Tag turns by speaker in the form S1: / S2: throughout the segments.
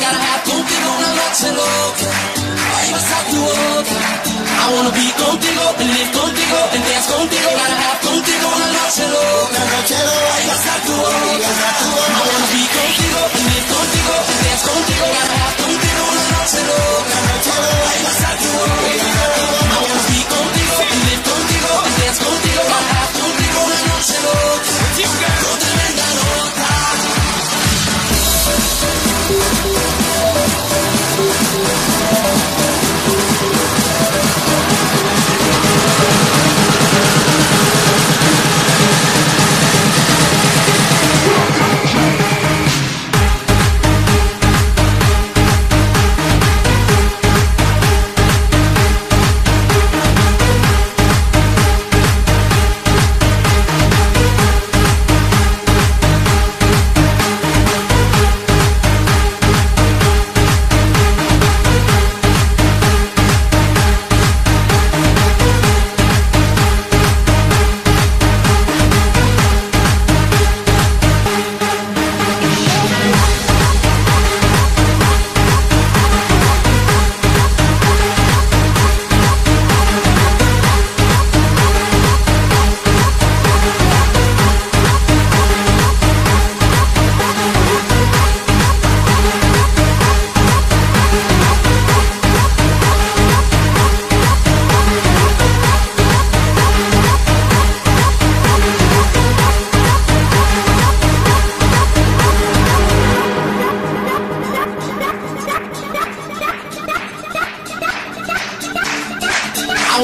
S1: gotta have contigo una noche loca. Ay, vas a tu boca. I wanna be contigo and live contigo and dance contigo, gotta have contigo una noche loca. Ay, vas a tu boca.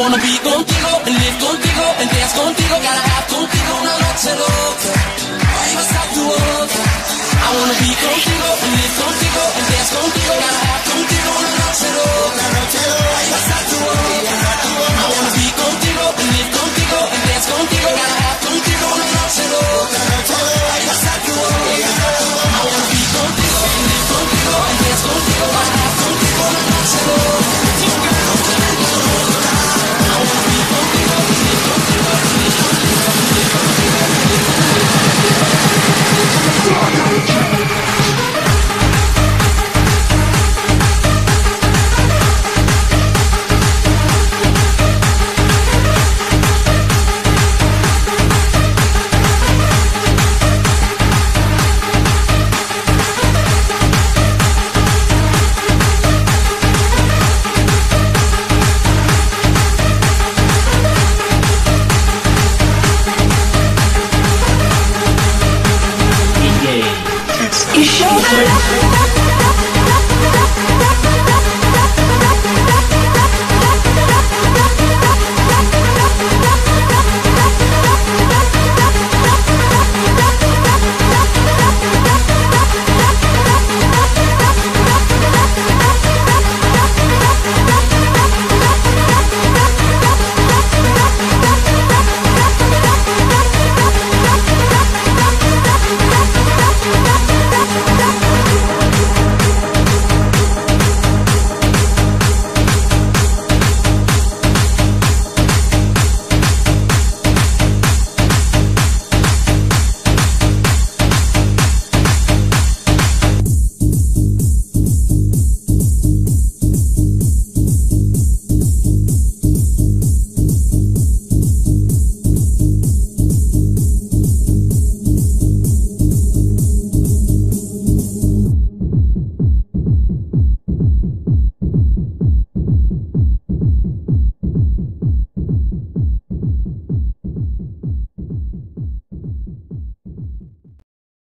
S1: Wanna be contigo live contigo and dance contigo, have contigo una noche loca.